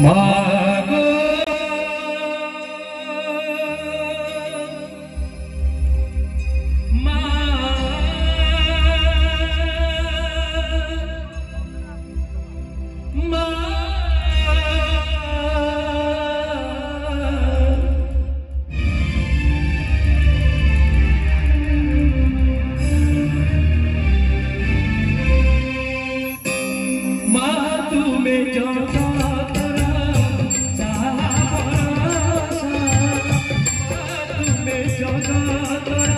Ma যাবে সদা তোরা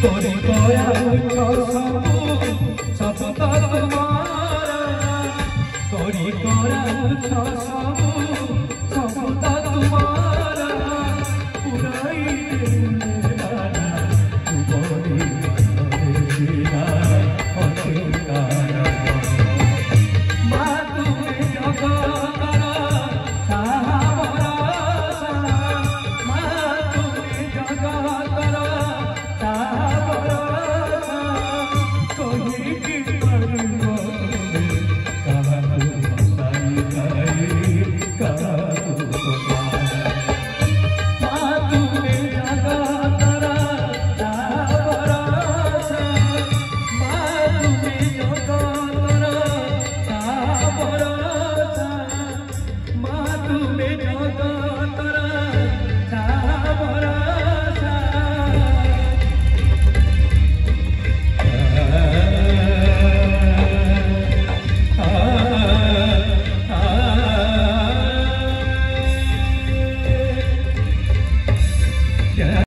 꺼낼 거야. 걸어서 저서 떠나라 꺼릴 거야 서서